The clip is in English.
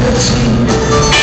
liberty.